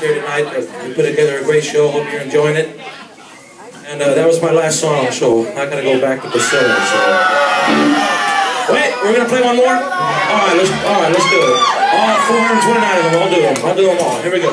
here tonight. We put together a great show. Hope you're enjoying it. And uh, that was my last song, so I gotta go back to Priscilla. So wait, we're gonna play one more. All right, let's all right, let's do it. All 429 of them. I'll do them. I'll do them all. Here we go.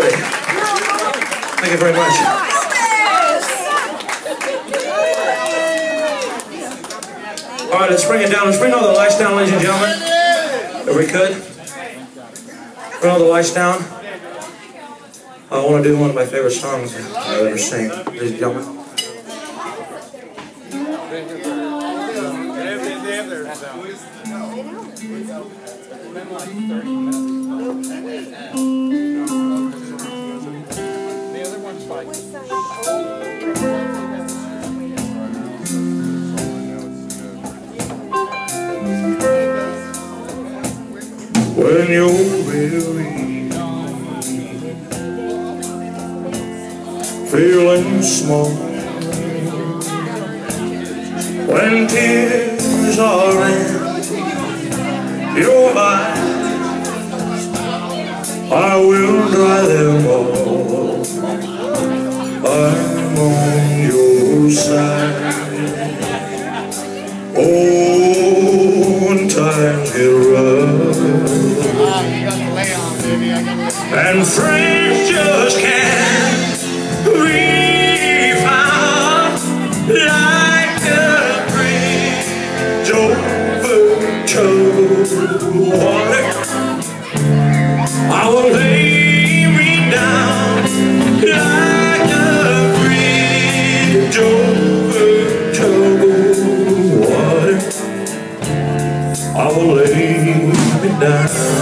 Thank you very much. All right, let's bring it down. Let's bring all the lights down, ladies and gentlemen. If we could. Bring all the lights down. I want to do one of my favorite songs I've ever sing, ladies and gentlemen. When you're weary, feeling small, when tears are in your eyes, I will dry them all. and friends just can't be found like a bridge over troubled water. I will lay me down like a bridge over troubled water. I will lay me down.